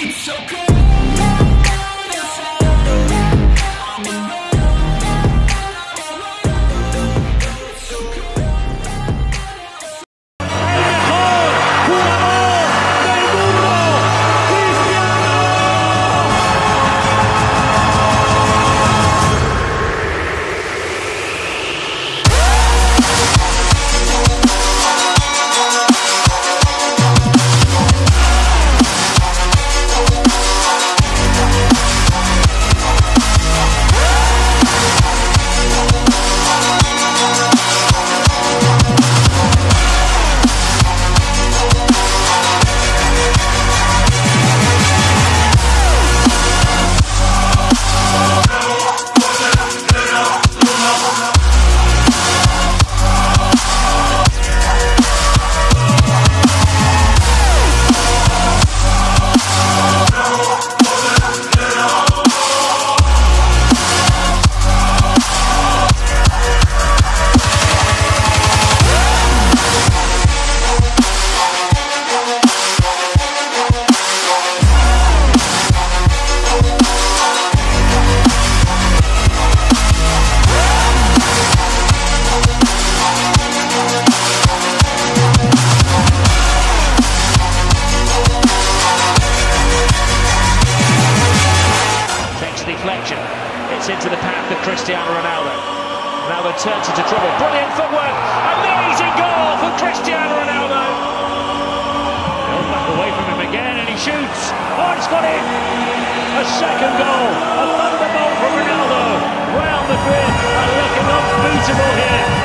It's so good. Path of Cristiano Ronaldo. Ronaldo turns into trouble. Brilliant footwork. Amazing goal for Cristiano Ronaldo. Back away from him again and he shoots. Oh, it's got in. A second goal. A thunderbolt from Ronaldo. Round the grid. And looking unbeatable here.